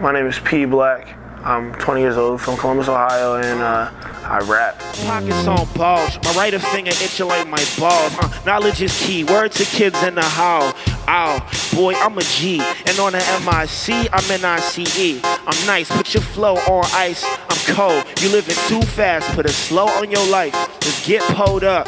My name is P Blackk. I'm 20 years old from Columbus, Ohio, and uh, I rap. Pockets on balls. my right finger itching like my balls. Uh, knowledge is key. Word to kids in the hall. Ow, boy, I'm a G. And on the MIC, I'm an ICE. I'm nice, put your flow on ice. I'm cold, you living too fast. Put a slow on your life. Just get pulled up.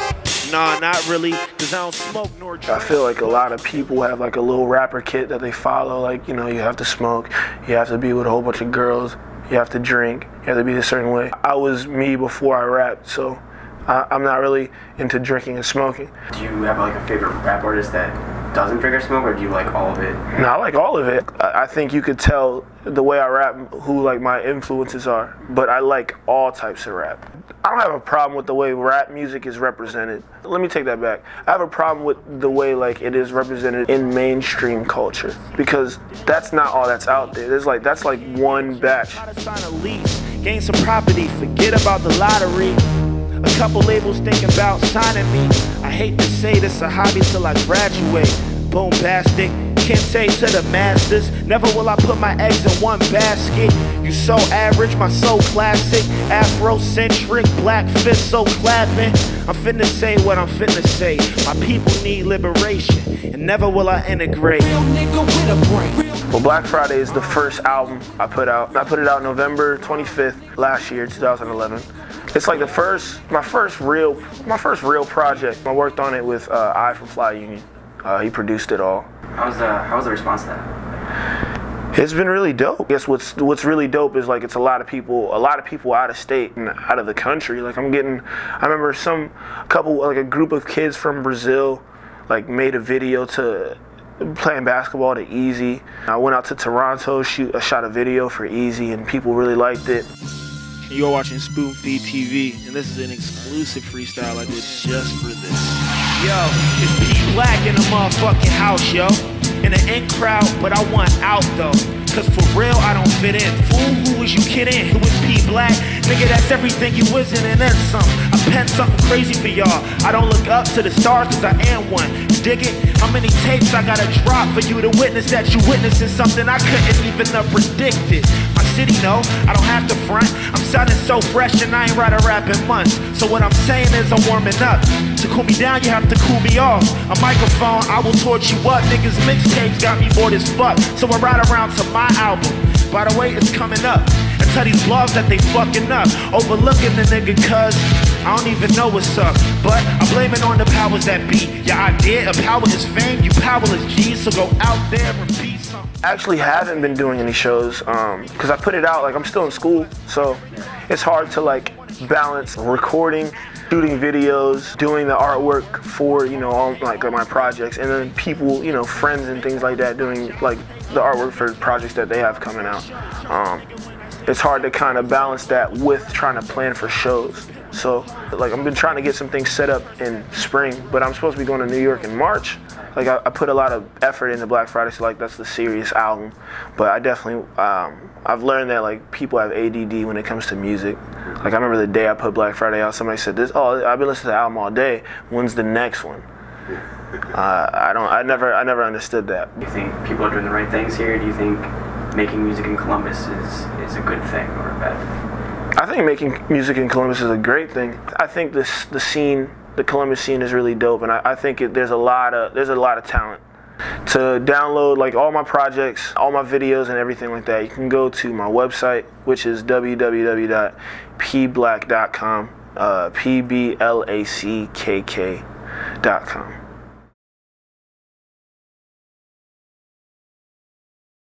Nah, not really, cause I don't smoke nor drink. I feel like a lot of people have like a little rapper kit that they follow. Like, you know, you have to smoke, you have to be with a whole bunch of girls, you have to drink, you have to be a certain way. I was me before I rapped, so I, I'm not really into drinking and smoking. Do you have like a favorite rap artist that doesn't drink or smoke, or do you like all of it? No, I like all of it. I think you could tell the way I rap who like my influences are, but I like all types of rap. I don't have a problem with the way rap music is represented. Let me take that back. I have a problem with the way like it is represented in mainstream culture because that's not all that's out there. There's like that's like one batch. Gain some property, forget about the lottery. A couple labels thinking about signing me. I hate to say this a hobby till I graduate. Bombastic, can't say to the masters. Never will I put my eggs in one basket. You so average, my soul classic. Afrocentric, black fist so clapping. I'm finna say what I'm finna say. My people need liberation, and never will Iye integrate. Well, Blackk Friday is the first album I put out. I put it out November 25th last year, 2011. It's like the first, my first real, my first real project. I worked on it with uh, I from Fly Union. Uh, he produced it all. How was the How was the response to that? It's been really dope. I guess what's what's really dope is like it's a lot of people, a lot of people out of state and out of the country. Like I'm getting, I remember some couple, like a group of kids from Brazil, like made a video to playing basketball to Easy. I went out to Toronto, shoot, I shot a video for Easy, and people really liked it. You're watching SpoonfeedTV, and this is an exclusive freestyle I did just for this. Yo, it's P Blackk in the motherfucking house, yo. In an in crowd, but I want out though. Cause for real, I don't fit in. Fool, who was you kidding? Who was P Blackk? Nigga, that's everything you isn't, and then some. I penned something crazy for y'all. I don't look up to the stars cause I am one. Dig it? How many tapes I gotta drop for you to witness that you witnessing something I couldn't even have predicted? My city, no, I don't have to front. I'm sounding so fresh and I ain't write a rap in months. So what I'm saying is I'm warming up. To cool me down, you have to cool me off. A microphone, I will torch you up. Niggas mixtapes got me bored as fuck. So I ride around to my album. By the way, it's coming up. And tell these blogs that they fucking up. Overlooking the nigga cuz I don't even know what's up. But I blame it on the powers that be. Your idea of power is fame, you powerless G's. So go out there and be. Actually haven't been doing any shows because I put it out like I'm still in school, so it's hard to like balance recording, shooting videos, doing the artwork for you know all like my projects, and then people, you know, friends and things like that doing like the artwork for projects that they have coming out. Um, it's hard to kind of balance that with trying to plan for shows. So like I've been trying to get some things set up in spring, but I'm supposed to be going to New York in March. Like I, I put a lot of effort into Blackk Friday, so like that's the serious album. But I definitely um, I've learned that like people have ADD when it comes to music. Like I remember the day I put Blackk Friday out, somebody said this. Oh, I've been listening to the album all day. When's the next one? Uh, I don't. I never. I never understood that. Do you think people are doing the right things here? Do you think making music in Columbus is is a good thing or a bad thing? I think making music in Columbus is a great thing. I think this the scene, the Columbus scene, is really dope, and I, I think it, there's a lot of there's a lot of talent. To download like all my projects, all my videos, and everything like that, you can go to my website, which is www.pblackk.com, uh, p b l a c k k dot com.